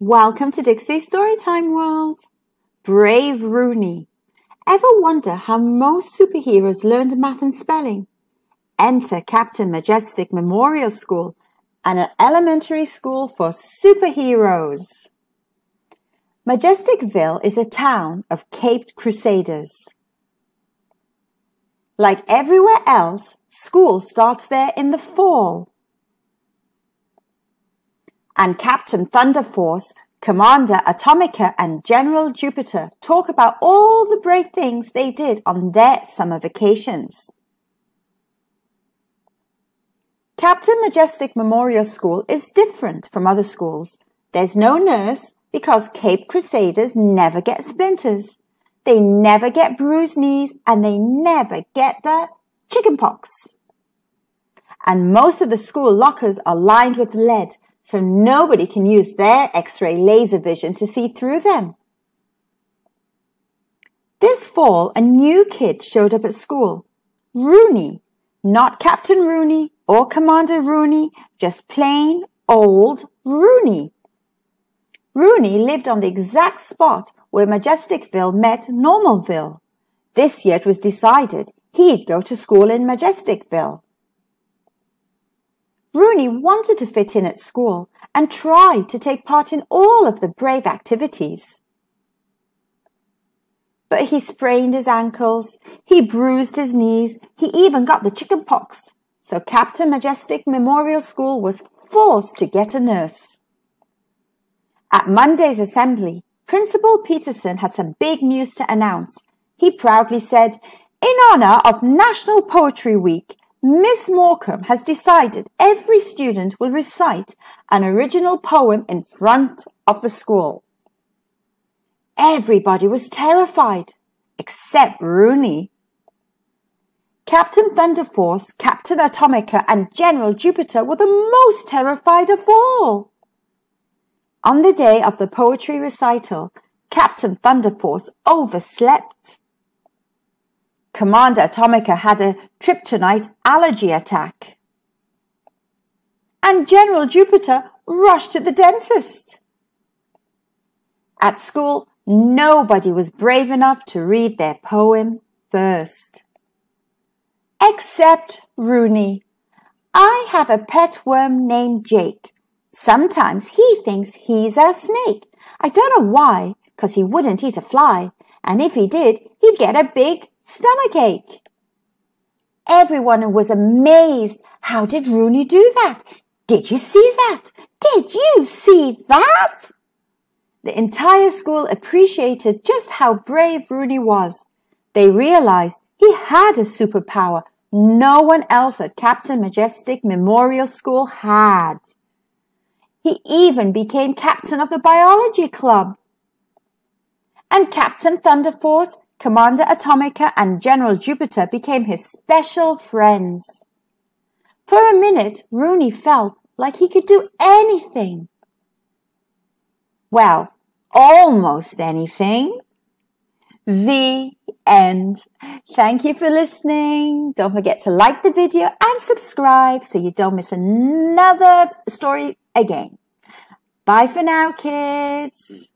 Welcome to Dixy's Storytime World. Brave Rooney. Ever wonder how most superheroes learned math and spelling? Enter Captain Majestic Memorial School, an elementary school for superheroes. Majesticville is a town of Caped Crusaders. Like everywhere else, school starts there in the fall and Captain Thunder Force, Commander Atomica and General Jupiter talk about all the brave things they did on their summer vacations. Captain Majestic Memorial School is different from other schools. There's no nurse because Cape Crusaders never get splinters. They never get bruised knees and they never get the chicken pox. And most of the school lockers are lined with lead so nobody can use their X-ray laser vision to see through them. This fall, a new kid showed up at school. Rooney. Not Captain Rooney or Commander Rooney, just plain old Rooney. Rooney lived on the exact spot where Majesticville met Normalville. This year it was decided he'd go to school in Majesticville. Rooney wanted to fit in at school and try to take part in all of the brave activities. But he sprained his ankles, he bruised his knees, he even got the chicken pox. So Captain Majestic Memorial School was forced to get a nurse. At Monday's assembly, Principal Peterson had some big news to announce. He proudly said, in honor of National Poetry Week, Miss Morecambe has decided every student will recite an original poem in front of the school. Everybody was terrified, except Rooney. Captain Thunderforce, Captain Atomica, and General Jupiter were the most terrified of all. On the day of the poetry recital, Captain Thunderforce overslept. Commander Atomica had a kryptonite allergy attack. And General Jupiter rushed to the dentist. At school, nobody was brave enough to read their poem first. Except Rooney. I have a pet worm named Jake. Sometimes he thinks he's a snake. I don't know why, cause he wouldn't eat a fly. And if he did, he'd get a big stomachache. Everyone was amazed. How did Rooney do that? Did you see that? Did you see that? The entire school appreciated just how brave Rooney was. They realized he had a superpower no one else at Captain Majestic Memorial School had. He even became captain of the biology club. And Captain Thunderforce Commander Atomica and General Jupiter became his special friends. For a minute, Rooney felt like he could do anything. Well, almost anything. The end. Thank you for listening. Don't forget to like the video and subscribe so you don't miss another story again. Bye for now, kids.